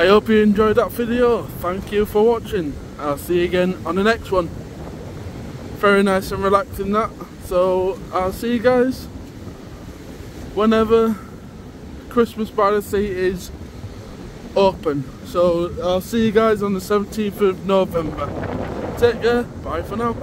I hope you enjoyed that video. Thank you for watching. I'll see you again on the next one. Very nice and relaxing that. So I'll see you guys whenever Christmas by the Sea is open. So I'll see you guys on the 17th of November. Take care. Bye for now.